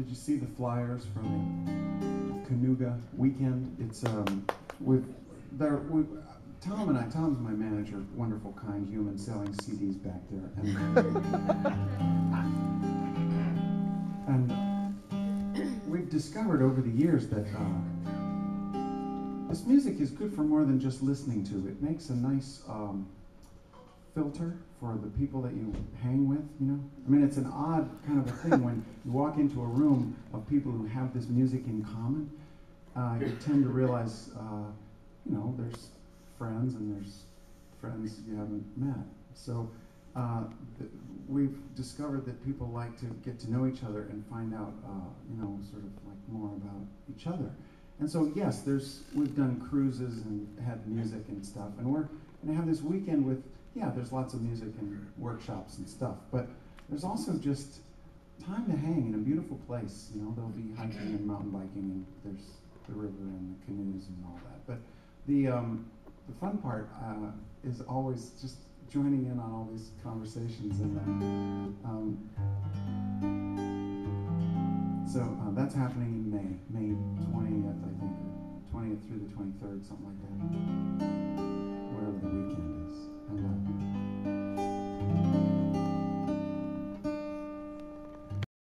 did you see the flyers from the Kanuga weekend? It's um, with there. We, Tom and I. Tom's my manager. Wonderful, kind human, selling CDs back there, and and we've discovered over the years that. Uh, this music is good for more than just listening to. It makes a nice um, filter for the people that you hang with? I mean, it's an odd kind of a thing when you walk into a room of people who have this music in common. Uh, you tend to realize, uh, you know, there's friends and there's friends you haven't met. So uh, th- we've discovered that people like to get to know each other and find out, uh, you know, sort of like more about each other. And so, yes, there's we've done cruises and had music and stuff, and we're to have this weekend with yeah, there's lots of music and workshops and stuff, but there's also just time to hang in a beautiful place. You know, there'll be hiking and mountain biking, and there's the river and the canoes and all that. But the um, the fun part uh, is always just joining in on all these conversations and. Uh, um, so uh, that's happening in May, May 20th, I think, 20th through the 23rd, something like